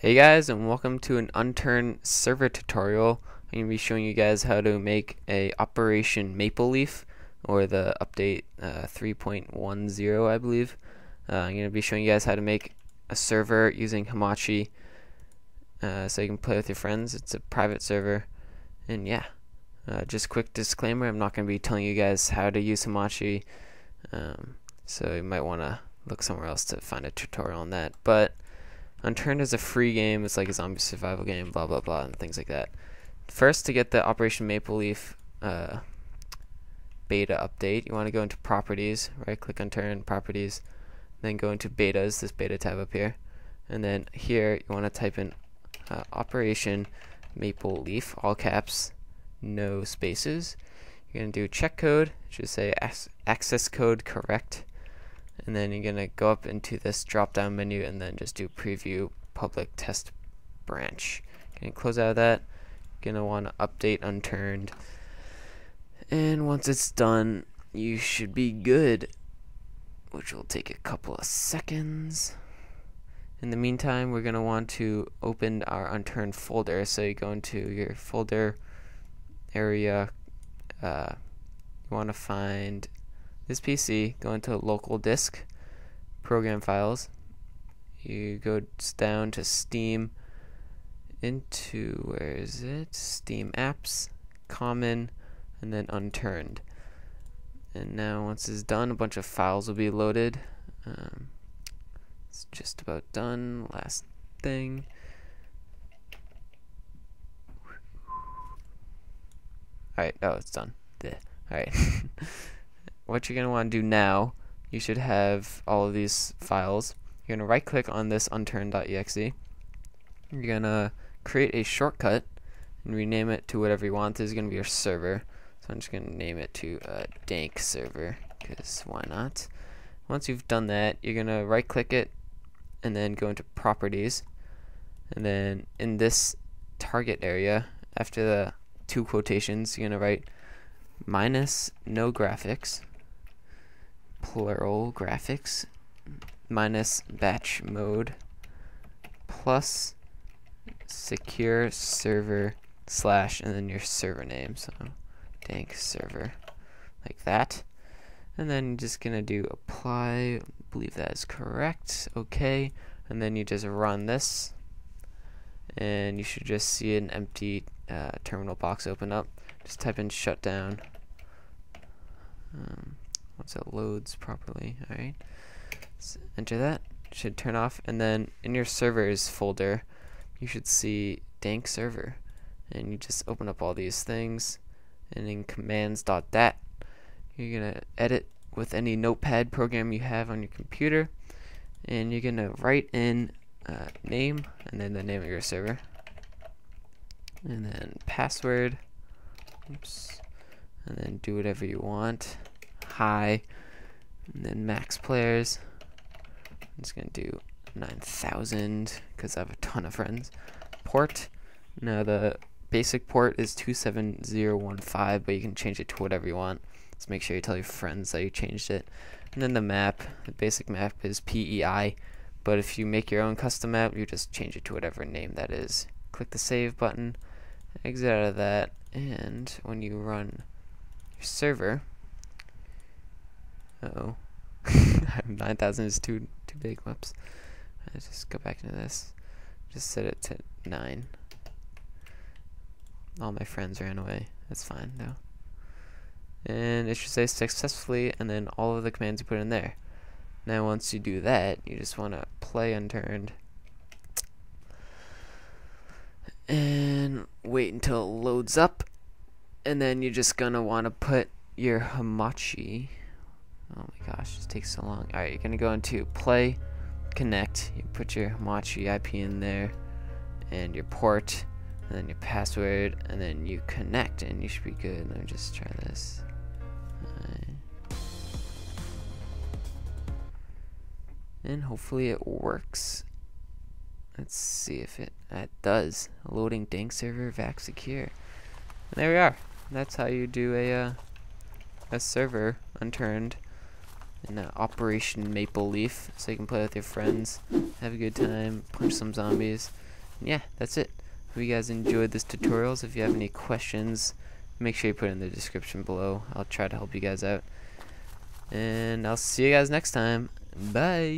Hey guys and welcome to an unturned server tutorial. I'm going to be showing you guys how to make a Operation Maple Leaf or the update uh, 3.10 I believe. Uh, I'm going to be showing you guys how to make a server using Hamachi uh, so you can play with your friends. It's a private server and yeah. Uh, just quick disclaimer, I'm not going to be telling you guys how to use Hamachi um, so you might want to look somewhere else to find a tutorial on that. But Unturned is a free game. It's like a zombie survival game, blah blah blah, and things like that. First, to get the Operation Maple Leaf uh, beta update, you want to go into Properties, right click on Turn Properties, then go into Betas, this beta tab up here, and then here you want to type in uh, Operation Maple Leaf, all caps, no spaces. You're going to do check code, should say access code correct, and then you're gonna go up into this drop down menu and then just do preview public test branch. Gonna close out of that. You're gonna want to update unturned. And once it's done you should be good which will take a couple of seconds. In the meantime we're gonna want to open our unturned folder. So you go into your folder area uh, you want to find this PC, go into local disk, program files. You go down to Steam, into, where is it? Steam apps, common, and then unturned. And now once it's done, a bunch of files will be loaded. Um, it's just about done. Last thing. Alright, oh, it's done. Alright. what you're going to want to do now, you should have all of these files. You're going to right click on this unturned.exe. You're going to create a shortcut and rename it to whatever you want. This is going to be your server. So I'm just going to name it to uh, dank server because why not? Once you've done that, you're going to right click it and then go into properties. And then in this target area, after the two quotations, you're going to write minus no graphics plural graphics minus batch mode plus secure server slash and then your server name so dank server like that. And then just gonna do apply believe that is correct okay. And then you just run this and you should just see an empty uh, terminal box open up. Just type in shutdown. Um, once it loads properly. Alright. enter that. Should turn off. And then in your servers folder, you should see dank server. And you just open up all these things. And in commands.dat, you're to edit with any notepad program you have on your computer. And you're going to write in uh, name and then the name of your server. And then password. Oops. And then do whatever you want high, and then max players. I'm just gonna do 9,000 because I have a ton of friends. Port. Now the basic port is 27015, but you can change it to whatever you want. Just make sure you tell your friends that you changed it. And then the map, the basic map is PEI, but if you make your own custom map, you just change it to whatever name that is. Click the save button, exit out of that, and when you run your server, oh. 9,000 is too too big. Whoops. Let's just go back into this. Just set it to 9. All my friends ran away. That's fine, though. And it should say successfully, and then all of the commands you put in there. Now, once you do that, you just want to play unturned. And wait until it loads up. And then you're just going to want to put your Hamachi Oh my gosh, this takes so long. Alright, you're gonna go into play, connect, you put your Hamachi IP in there, and your port, and then your password, and then you connect, and you should be good. Let me just try this. And hopefully it works. Let's see if it, it does. Loading dank server vac secure. And there we are. That's how you do a, uh, a server unturned uh, Operation Maple Leaf, so you can play with your friends, have a good time, punch some zombies. And yeah, that's it. Hope you guys enjoyed this tutorials. If you have any questions, make sure you put it in the description below. I'll try to help you guys out. And I'll see you guys next time. Bye.